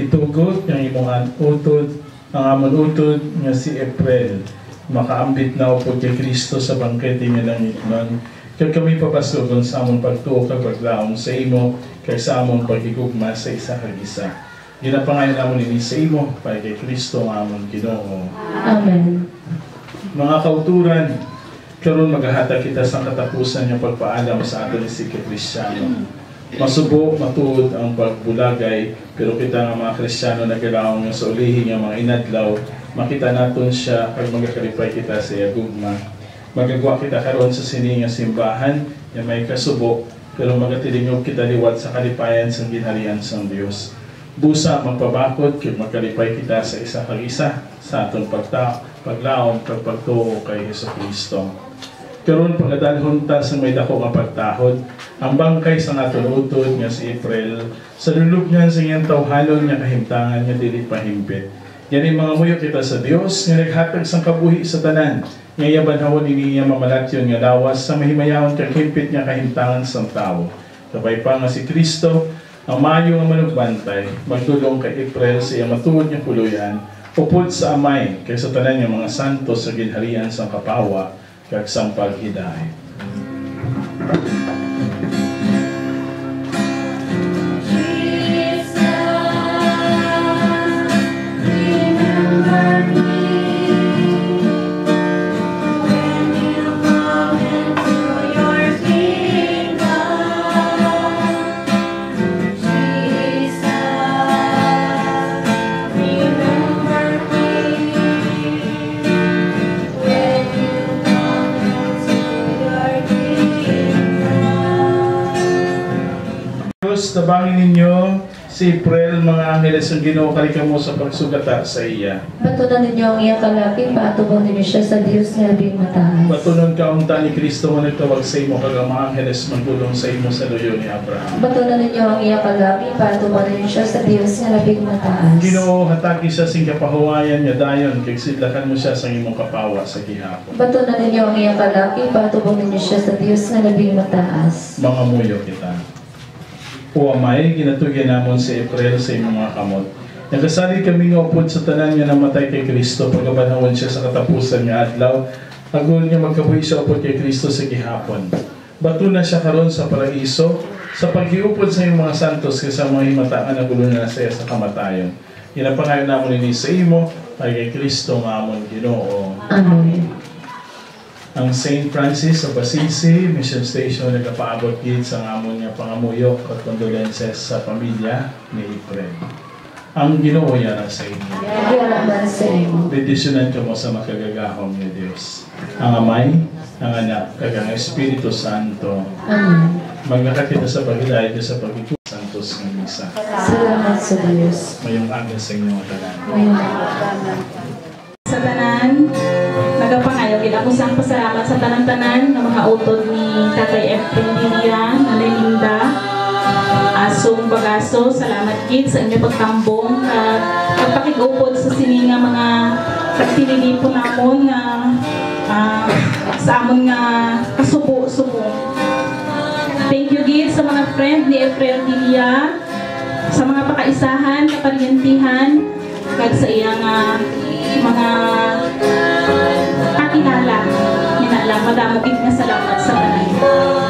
Itugot nga imong utod ang amon utod nga si April makaambit na upod kay Kristo sa bangkete nga langit nun kag kami papasugon sa among pagtuo kag paglaom sa imo kay sa among pagigugma sa isa kag isa. Ginapangayon namon ini sa imo para kay Kristo ang among Ginoo. Amen. Mga kauturan, karon maghahatag kita sa katapusan ng pagpaalam sa aton si Kristyano. Masubo, matuod ang pagbulagay, pero kita nga mga Kristyano na kailangan nga sa ulihin nga mga inadlaw, makita naton siya pag magakalipay kita sa Yagugma. Magagawa kita karon sa sini nga simbahan nga may kasubo, pero magatilingog kita liwat sa kalipayan sa ginharian sa Dios. Busa magpabakod kay makalipay kita sa isa kag isa sa aton pagta paglaom kag pagtuo kay Hesus Kristo. Karon pagdalhon ta sa may dako nga pagtahod, ang bangkay sa aton utod nga si April sa lulub niyan sa iyang tawhalon nga kahimtangan nga dili pahimpit. Yan mga muyo kita sa Dios nga naghatag sang kabuhi sa tanan. Nga yabanhawon ini nga mamalatyon nga lawas sa mahimayawan kag himpit nga kahimtangan sa tao. Sabay pa nga si Kristo ang maayo nga manugbantay, magdulong kay April sa iyang matuod nga kuluyan, upod sa amay kay sa tanan nga mga santos sa ginharian sa kapawa kag sang paghiday. Tabangin ninyo si April, mga angeles ang ginoo kalika mo sa pagsugata sa iya. Batunan ninyo ang iyang kalapit, paatubang ninyo siya sa Diyos nga labing mataas. Patunon ka unta ni Kristo mo nagtawag sa imo kag ang mga angeles magdulong sa imo sa luyo ni Abraham. Batunan ninyo ang iyang kalapit, paatubang ninyo siya sa Diyos nga labing mataas. Ginoo hatagi siya sing kapahuwayan nga dayon kay sidlakan mo siya sa imong kapawa sa gihapon. Batunan ninyo ang iyang kalapit, paatubang ninyo siya sa Diyos nga labing mataas. Mga muyo kita. O amay, ginatugyan namon si April sa imong mga kamot. Nagkasali kami nga upod sa tanan nga namatay kay Kristo pagkabanawon siya sa katapusan nga adlaw. Agul niya magkabuhi siya upod kay Kristo sa gihapon. Bato na siya karon sa paraiso sa paghiupod sa imong mga santos kaysa mga himataan na gulo na siya sa kamatayon. Ginapangayon namon ini sa imo ay kay Kristo nga amon Ginoo. Amen. Ang St. Francis of Assisi Mission Station nagapaabot gid sa amon nga pangamuyok at condolences sa pamilya ni April. Ang Ginoo yara sa inyo. Sa. Bendisyonan ka mo sa makagagahom ni Dios. Ang Amay, ang Anak, kag ang Espiritu Santo. Amen. Maglakat kita sa paghilayad sa pagkikusan Santos ng Misa. Salamat sa Diyos. Mayong aga sa inyong tanan. sa tanan nagapangayo gid ako sang pasalamat sa tanan-tanan nga mga utod ni Tatay Efren Dilia, Nanay Linda, Asong Bagaso, salamat gid sa inyo pagtambong at pagpakigupod sa sininga mga pagtinilipon namon nga ah, sa amon nga kasubo-subo. Thank you gid sa mga friend ni Efren Dilia, sa mga pakaisahan, kaparyentihan, kag sa iyang ah, mga kakilala. Minala, madamo gid nga salamat sa tanan.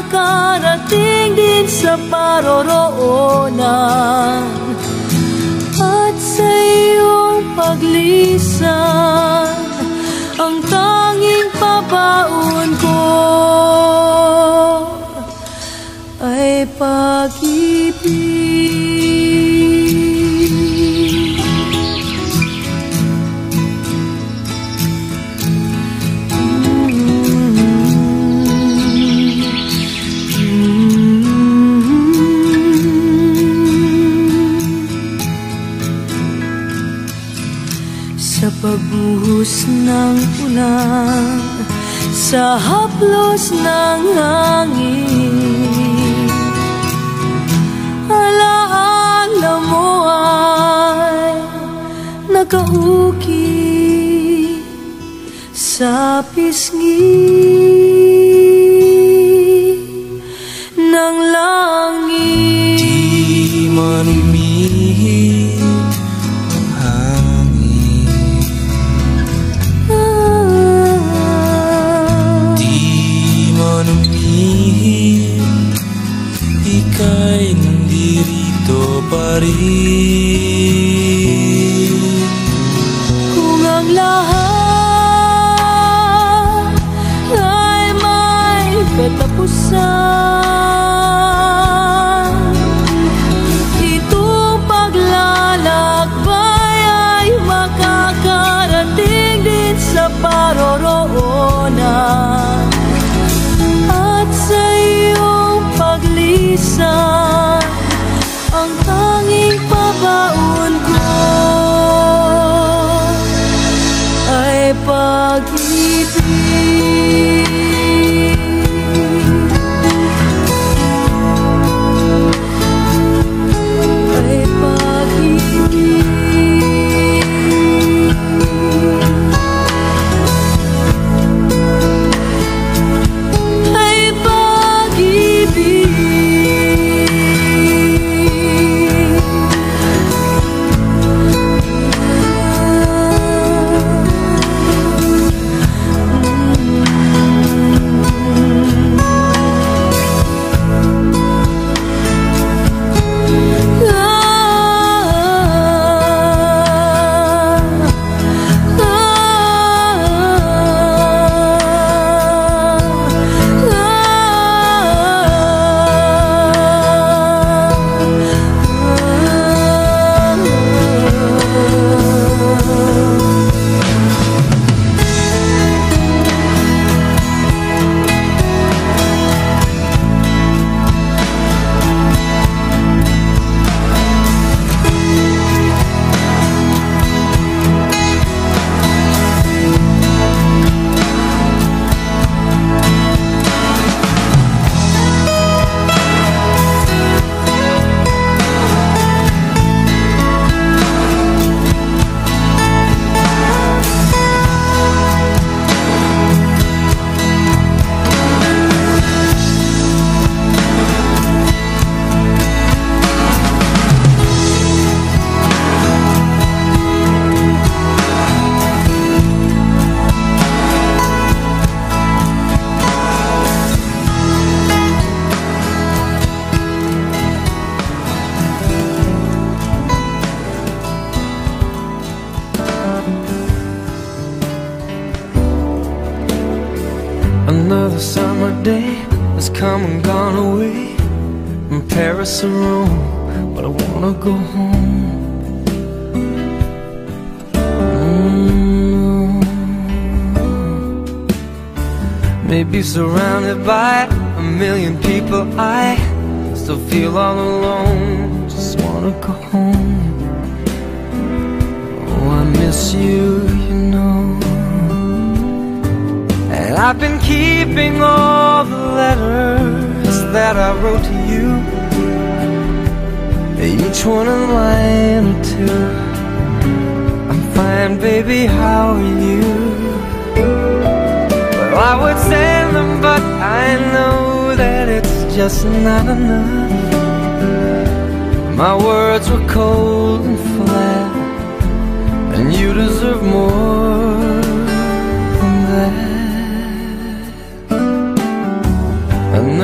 makarating din sa paroroonan. At sa iyong paglisan Ang tanging pabaon Agos ng ulan Sa haplos ng hangin Alaala mo ay Nakauki Sa pisngi Ng langit. Di pa rin. Kung ang lahat ay may katapusan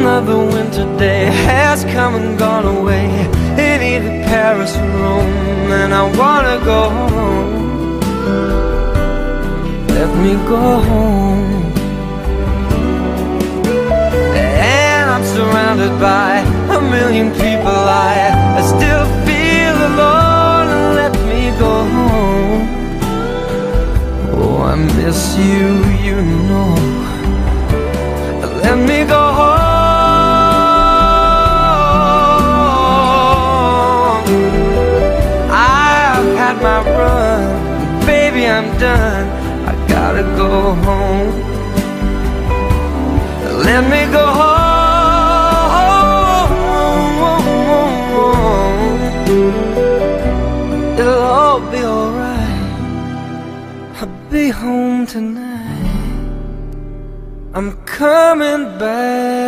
Another winter day has come and gone away in either Paris or Rome, and I wanna go home. Let me go home. And I'm surrounded by a million people. I, I still feel alone. Let me go home. Oh, I miss you, you know. My run, baby, I'm done. I gotta go home. Let me go home. It'll all be alright. I'll be home tonight. I'm coming back.